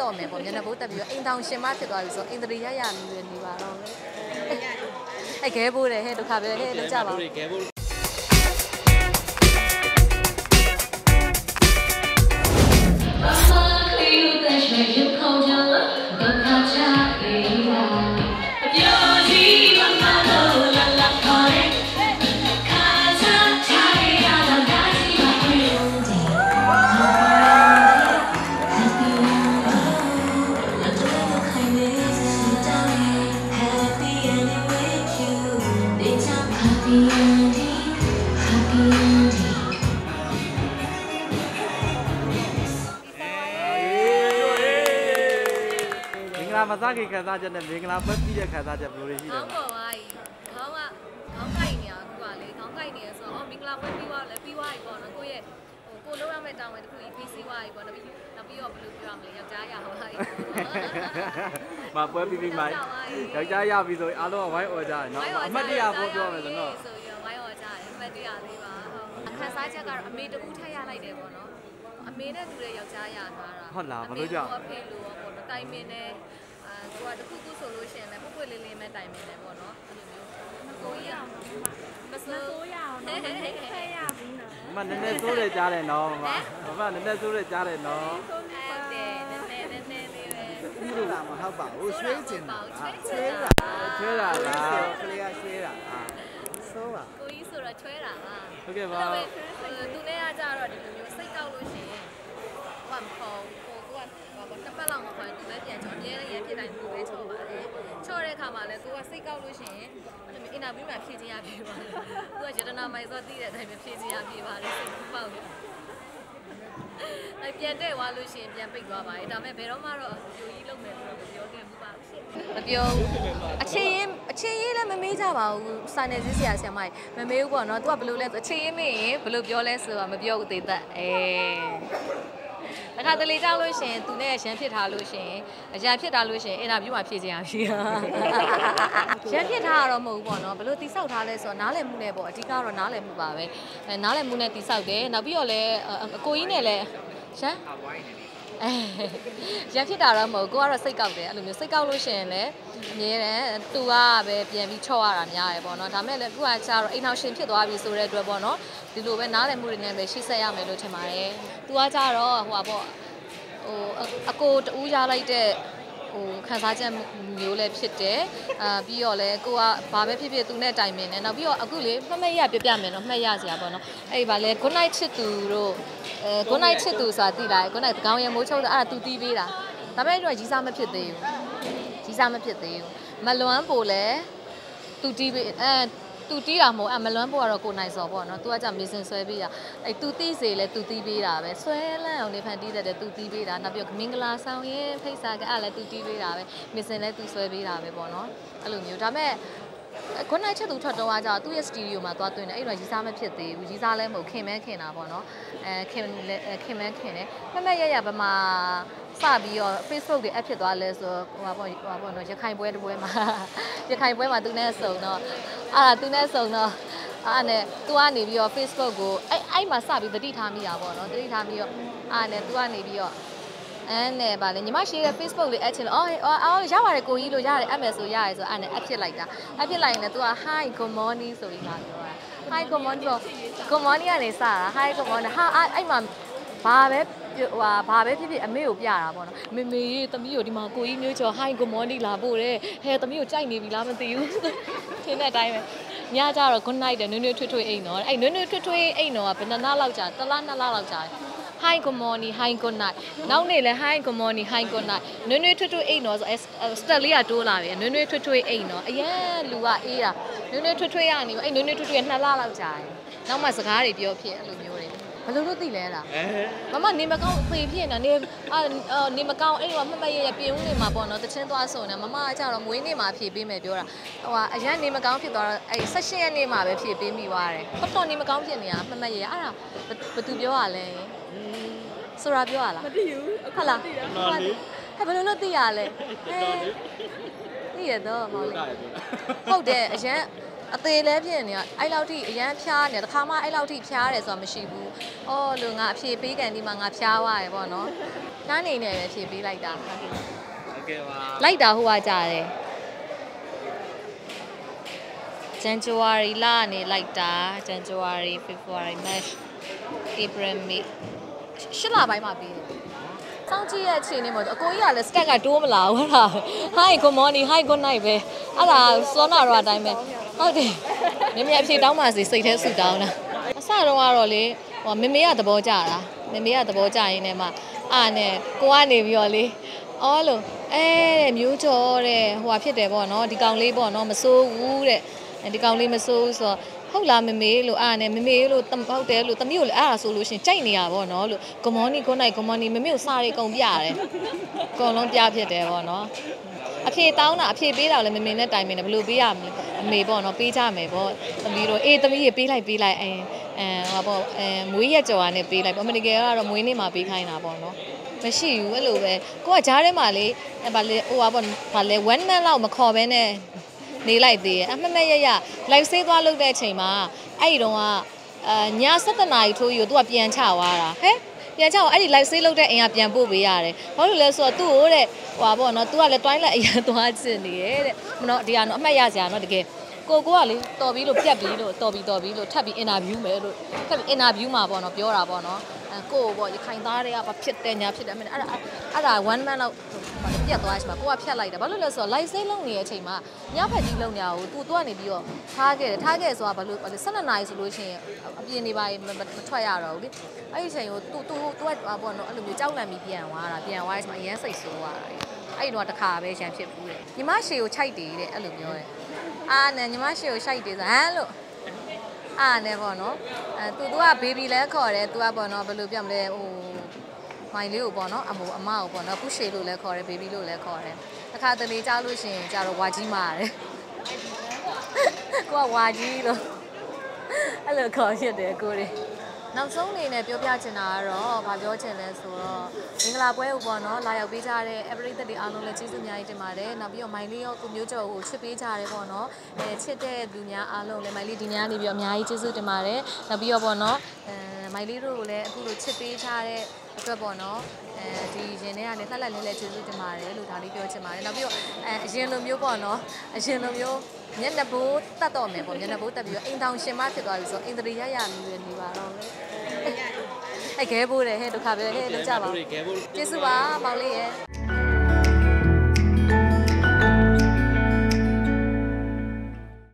တော့မယ်ပေါ့မျက်နှာပိုးတက်ပြီးတော့အိမ်တောင်ရှင်မဖြစ်သွားပြီဆိုအိမ်တရီရရလေးပဲနေပါတော့မယ်အဲ့ခဲပိုးတယ်ဟဲ့ဒုက္ခပဲဟဲ့လောက်ကြပါဦးကဲဖို့ Happy လာမသားခင်ခံစားချက်နဲ့မင်္ဂလာပွဲပြီးတဲ့ခံစားချက်ဘယ်လိုတွေရှိလဲခေါင်းပေါ်ပါကြီးခေါင်းကခေါင်းကိုက်နေအောင်ခုကလေခေါင်းကိုက်နေရဆိုတော့အော်မင်္ဂလာပွဲပြီးသွားလဲပြီးသွားပြီပေါ့နော်ကိုယ့်ရဲ့ဟိုကိုလုံးရမယ့်တောင်းဝင်တစ်ခုကြီးပြီးစီးသွားပြီပေါ့နော်ပြီးနောက်ပြီးတော့ဘယ်လိုပြောရမလဲယောက်ျားရပါပါကြီး မပွဲပြီးပြီးမှယောက်ျားရပြီဆိုရင်အားလုံးကဝိုင်းអော်ကြတယ်နော်အမှတ်တရဖို့ပြောမယ်ဆိုတော့ဆိုရင်ဝိုင်းអော်ကြတယ်အမှတ်တရလေးပါဟုတ်အခန်းစားချက်ကတော့အမေတူထက်ရလိုက်တယ်ပေါ့နော်အမေနဲ့တူတဲ့ယောက်ျားရထားတာဟုတ်လားဘာလို့ကြောင့်အဖေလိုပေါ့နော်တိုင်မင်းနဲ့အာကိုကတခုခုဆိုလို့ရှိရင်လည်းပုတ်ပွေလေးလေးမဲ့တိုင်မင်းနဲ့ပေါ့နော်အဲ့လိုမျိုးကိုကြီးအောင်မစိုးရအောင်နော်ဟဲ့ဟဲ့ဟဲ့ဟဲ့မနည်းနည်းစိုးတယ်ကြားတယ်နော်မမမနည်းနည်းစိုးတယ်ကြားတယ်နော် လိုလာမဟုတ်ပါဘူးရွှေ့ကျင်တာချွေးချွေးတာချွဲတာလားကလေးကရွှေ့တာဆိုးပါကိုကြီးဆိုတော့ချွဲတာပါဟုတ်ကဲ့ပါဒါပေမဲ့သူနဲ့ကကြတော့ဒီလိုမျိုးစိတ်ကောက်လို့ရှိရင်ဟိုကမခေါ်ကိုကဟိုကတစ်ပတ်လောက်မခေါ်သူလည်းပြန်ချောအများနဲ့ရဖြစ်တိုင်းသူပဲချောပါတယ်ချောတဲ့အခါမှာလည်းကိုကစိတ်ကောက်လို့ရှိရင်အဲ့လိုမျိုးအင်တာဗျူးမှာဖြည့်ချင်းရပြပါတယ်သူကရတနာမိုင်စောတည်တဲ့အတိုင်းပဲဖြည့်ချင်းရပြပါတယ်စိတ်ကူးပေါက်တယ် အဲ့ပြန်တဲ့သွားလို့ရှိရင်ပြန်ပိတ်သွားပါတယ်ဒါပေမဲ့ဘယ်တော့မှတော့ပြိုကြီးလုံးမယ်လို့တော့မပြောခဲ့ဘူးပါဘူးမပြောဘူးအချင်းရင်အချင်းရင်လည်းမမေးကြပါဘူးစာနယ်ဇင်းဆရာဆရာမကြီးမမေးဘူးပေါ့နော် तू ကဘယ်လိုလဲဆိုအချင်းရင်မေးရင်ဘယ်လိုပြောလဲဆိုတော့မပြောဘူးသေးသက်အဲ တခါတလေကြောက်လို့ရှရင်သူနဲ့ရန်ဖြစ်ထားလို့ရှရင်အရာဖြစ်ထားလို့ရှရင်အင်တာဗျူးမှာဖြည့်ချင်ရရှိတာရန်ဖြစ်ထားတာတော့မဟုတ်ဘူးပေါ့နော်ဘယ်လိုတိဆောက်ထားလဲဆိုတော့နားလည်မှုနဲ့ပေါ့အဓိကတော့နားလည်မှုပါပဲအဲနားလည်မှုနဲ့တိဆောက်တယ်နောက်ပြီးတော့လည်းအကိုကြီးနဲ့လည်းရန် အဲရန်ဖြစ်တာတော့မဟုတ်ကိုကတော့စိတ်ကောက်တယ်အဲ့လိုမျိုးစိတ်ကောက်လို့ရှိရင်လည်းအမြဲတမ်းသူကပဲပြန်ပြီးချော့ရတာများတယ်ပေါ့နော်ဒါမဲ့လည်းအခုကကျတော့အိမ်နောက်ရှင်ဖြစ်သွားပြီဆိုတဲ့အတွက်ပေါ့နော်ဒီလိုပဲနားလည်မှုတွေနဲ့ပဲရှေ့ဆက်ရမယ်လို့ထင်ပါတယ်သူကကျတော့ဟိုပါပေါ့ဟိုအကိုတူရလိုက်တဲ့ ဟိုခန်းစားချက်မျိုးလည်းဖြစ်တယ်အာပြီးတော့လည်းကိုကဘာပဲဖြစ်ဖြစ်သူနဲ့တိုင်ပင်တယ်နောက်ပြီးတော့အခုလေမှတ်မှတ်ရပြပြမယ်နော်မှတ်ရစရာပေါ့နော်အဲ့ဒီဗာလဲ good night ချစ်သူတို့အဲ good night ချစ်သူဆိုတာသိလား good night ကောင်းရမိုးချုပ်တာအဲ့ဒါသူတီးပေးတာဒါပေမဲ့တော့ရီးစားမဖြစ်သေးဘူးရီးစားမဖြစ်သေးဘူးမလွမ်းပိုလဲသူတီးပေးအဲ သူတီးတာမဟုတ်အမလွမ်းပိုကတော့ကိုနိုင်စော်ပေါ့နော်သူကကြမေစင်ဆွဲပေးတာအဲသူတီးစေလဲသူတီးပေးတာပဲဆွဲလန့်အောင်နေဖန်တီးတတ်တယ်သူတီးပေးတာနောက်ပြီးတော့မင်္ဂလာဆောင်ရင်ဖိတ်စာကအဲ့လည်းသူတီးပေးတာပဲမေစင်လဲသူဆွဲပေးတာပဲပေါ့နော်အဲ့လိုမျိုးဒါပေမဲ့ ခုနကချက်သူထွက်တော့ကကြာသူ့ရဲ့စတူဒီယိုမှာသွားသွင်းတယ်အဲ့တော့ရီးစားမဖြစ်သေးဘူးရီးစားလည်းမဟုတ်ခင်မဲခင်တာပေါ့နော်အဲခင်လဲခင်မဲခင်တယ်မမက်ရရဗမာစပြီးတော့ Facebook တွေ app ဖြစ်သွားလဲဆိုဟိုပါပေါ့ဟိုပါပေါ့နော်ရခိုင်ပွဲတစ်ပွဲမှာရခိုင်ပွဲမှာသူနဲ့စုံတော့အာသူနဲ့စုံတော့အားနဲ့သူကနေပြီးတော့ Facebook ကိုအဲ့အဲ့မှာစပြီးတတိထားမိတာပေါ့နော်တတိထားပြီးတော့အားနဲ့သူကနေပြီးတော့ အဲ့နဲ့ဗာလေညီမရှိတဲ့ Facebook လေးအပ်ချင်လို့အော်အော်အော်ရပါတယ်ကိုကြီးလို့ရတယ်အပ်မယ်ဆိုရတယ်ဆိုအဲ့နဲ့အပ်ဖြစ်လိုက်တာအပ်ဖြစ်လိုက်ရင်လည်း तू က hi good morning ဆိုပြီးလာပြောတာ hi good morning ဆို good morning ကနေစတာ hi good morning ဟာအဲ့မှာဘာပဲဟိုဟာဘာပဲဖြစ်ဖြစ်အမေကိုပြတာပေါ့နော်မေမေရေသမီးကိုဒီမှာကိုကြီးမျိုးကျော် hi good morning လာဖို့တဲ့ဟဲသမီးကိုကြိုက်နေပြီလားမသိဘူးထင်းတဲ့အတိုင်းပဲညကြတော့ good night တဲ့နွေးနွေးထွေးထွေးအိမ်တော့အဲ့နွေးနွေးထွေးထွေးအိမ်တော့ကဘယ်နှစ်လလောက်ကြာတစ်လနှစ်လလောက်ကြာတယ် hi good morning hi good night နောက်နေ့လဲ hi good morning hi good night နွေးနွေးထွတ်ထွတ်အိတ်တော့ဆိုစတက်လေးကတိုးလာပြီနွေးနွေးထွတ်ထွတ်အိတ်တော့အရင်လူကအေးတာနွေးနွေးထွတ်ထွတ်ရနေပြီအဲ့နွေးနွေးထွတ်ထွတ်နှစ်လလောက်ကြာတယ်နောက်မှစကားတွေပြောဖြစ်အဲ့လိုမျိုးတွေ ဘယ်လိုလုပ်သိလဲလားအဲမမနေမကောင်းအဖေဖြစ်နေတာနေအာနေမကောင်းအဲ့ဒီမှာမှတ်မှတ်ရရပြင်ဦးနေမှာပေါ့နော်တချင်းသွားဆုံနေမမကကြတော့မွေးနေ့မှာဖြည့်ပေးမယ်ပြောတာဟိုကအရန်နေမကောင်းဖြစ်သွားတော့အဲ့16ရက်နေ့မှာပဲဖြည့်ပေးမိသွားတယ်တော်တော်နေမကောင်းဖြစ်နေတာမှတ်မှတ်ရရအဲ့ဒါဘသူပြောရလဲဆိုတာပြောရလားမသိဘူးဟုတ်လားတော်လေးဟဲ့ဘယ်လိုလုပ်သိရလဲဟဲ့သိရတော့မောင်လေးဒါရပြောဟုတ်တယ်အရန် အသေးလဲဖြစ်နေရအဲ့လောက်ထိအရန်ဖျားနေတခါမှအဲ့လောက်ထိဖျားတယ်ဆိုတာမရှိဘူး။အော်လို့ငါအဖြေပေးကန်ဒီမှာငါဖျားသွားရယ်ပေါ့နော်။နားနေနေပဲဖြေပေးလိုက်တာ။ဟုတ်ကဲ့ပါ။လိုက်တာဟိုကကြာတယ်။ January လနေလိုက်တာ January February March April May ရှစ်လပိုင်းမှာပြီးတယ်။စောင့်ကြည့်ရအချိန်လေးပေါ့အကိုကြီးကလည်း stat ကတိုးမလာဘူးဟာ Hi good morning hi good night ပဲအဲ့ဒါစောနာရောအတိုင်းပဲ ဟုတ်တယ်မမေအဖြေတောင်းပါစေစိတ်ထဲဆူတောင်းတာအစတော့ကတော့လေဟိုမမေကသဘောကျတာမမေကသဘောကျရင်းနဲ့မှအာနဲ့ကိုကနေပြီးတော့လေအော်လို့အဲတဲ့မျိုးချောတဲ့ဟိုဟာဖြစ်တယ်ပေါ့နော်ဒီကောင်လေးပေါ့နော်မစိုးဘူးတဲ့ဒီကောင်လေးမစိုးဘူးဆိုတော့ဟုတ်လားမမေလို့အာနဲ့မမေလို့ဟုတ်တယ်လို့တမီးကိုလည်းအဲ့ဒါဆိုလို့ရှင်ကြိုက်နေရပါတော့လို့ good morning good night good morning မမေကိုစားရီကုန်ပြရတယ်အကုန်လုံးပြဖြစ်တယ်ပေါ့နော် အဖေတောင်းတာအဖေပေးတာလည်းမမေနဲ့တိုင်မင်းနဲ့ဘယ်လိုပေးရမလဲအမေပေါ့နော်ပေးကြမယ်ပေါ့သမီးတို့အေးသမီးရေပေးလိုက်ပေးလိုက်အဲအဲဟောပေါ့အဲမွေးရက်ကြော်ကနေပေးလိုက်ပေါ့အမေတကယ်ကတော့မွေးနေ့မှာပေးခိုင်းတာပေါ့နော်မရှိဘူးအဲ့လိုပဲကိုကဂျားထဲမှာလေဗာလေဟိုပါပေါ့ဗာလေ1 man လောက်မခေါ်ဘဲနဲ့နေလိုက်သေးတယ်အမှတ်မဲ့ရရ live ဆေးသွားလုပ်တဲ့အချိန်မှာအဲ့ဒီတော့ကအာည7နာရီထိုးယူသူကပြန်ချသွားတာဟဲ့ ပြန်ချအောင်အဲ့ဒီ live ဆေးလုပ်တဲ့အိမ်ကပြန်ပို့ပေးရတယ်ဘာလို့လဲဆိုတော့သူ့ကိုတဲ့ဟိုပါပေါ့နော် तू ကလည်း toilet အရင်သွားချင်နေရဲ့တဲ့မနော်ဒီကတော့အမှတ်ရစရာနော်တကယ် ကိုကိုကလေတော်ပြီလို့ပြက်ပြီလို့တော်ပြီတော်ပြီလို့ထပ်ပြီး interview မယ်လို့ထပ်ပြီး interview မှာပေါ့နော်ပြောတာပေါ့နော်အဲကိုပေါ့ရခိုင်သားတွေကဘာဖြစ်တယ်ညာဖြစ်တယ်မင်းအဲ့ဒါအဲ့ဒါ one man လောက်ပြက်သွားချင်မှာကိုကဖြတ်လိုက်တာဘာလို့လဲဆိုတော့ live save လုပ်နေတဲ့အချိန်မှာညဖက်ကြီးလုပ်နေတာကိုသူတို့ကနေပြီးတော့ထားခဲ့တယ်ထားခဲ့ဆိုတာဘာလို့12နာရီဆိုလို့ရှိရင်အပြင်နေပါရင်မထွက်ရတော့ဘူးလေအဲ့ဒီအချိန်ကိုသူသူသူကပေါ့နော်အဲ့လိုမျိုးကြောက်လန့်ပြီးပြန်သွားတာပြန်သွားတဲ့အချိန်မှာအရန်စိတ်ဆိုးသွားတာအဲ့ဒီတော့တခါပဲရန်ဖြစ်ဘူးလေညီမရှေကိုခြိုက်တယ်တဲ့အဲ့လိုပြောတယ် အာနဲ့ညီမရှိကိုရှိုက်တယ်ဆိုဟမ်လို့အာနဲ့ပေါ့နော်အဲသူသူကဘေဘီလဲခေါ်တယ်သူကပေါ့နော်ဘယ်လိုပြောမလဲဟိုမိုင်လေးကိုပေါ့နော်အမိုးအမကိုပေါ့နော်ခုရှေလို့လဲခေါ်တယ်ဘေဘီလို့လဲခေါ်တယ်တစ်ခါတလေကြားလို့ရှိရင်ကြတော့ဝါကြီးမာတယ်ကိုကဝါကြီးလို့အဲ့လိုခေါ်ဖြစ်တယ်ကိုတွေ နောက်ဆုံးအနေနဲ့ပြောပြချင်တာကတော့ဗာပြောချင်လဲဆိုတော့မင်္ဂလာပွဲကိုပေါ့နော်လာရောက်ပေးကြတဲ့ every သက်တွေအားလုံးလည်းကျေးဇူးအများကြီးတင်ပါတယ်နောက်ပြီးတော့မိုင်လေးရောကိုမျိုးကျော်ကိုချစ်ပေးကြတယ်ပေါ့နော်အဲချစ်တဲ့လူများအားလုံးလည်းမိုင်လေးဒီညနေပြီးတော့အများကြီးကျေးဇူးတင်ပါတယ်နောက်ပြီးတော့ပေါ့နော်အဲမိုင်လေးတို့ကိုလည်းအခုလိုချစ်ပေးကြတဲ့အတွက်ပေါ့နော်အဲဒီရင်ထဲကနေလှက်လက်လေးလည်းကျေးဇူးတင်ပါတယ်လို့ဒါလေးပြောချင်ပါတယ်နောက်ပြီးတော့အဲအရင်လိုမျိုးပေါ့နော်အရင်လိုမျိုး မျက်နှာဘိုးတတ်တော့မယ်ပေါ့မျက်နှာဘိုးတက်ပြီးတော့အိမ်တောင်ရှင်မဖြစ်သွားပြီဆိုတော့အိမ်တရီရရမျိုးနေပါတော့မယ်အဲခဲဘိုးတယ်ဟဲ့ဒုက္ခပဲဟဲ့လောက်ကြပါဦးကျေးဇူးပါမောင်လေးရဲ့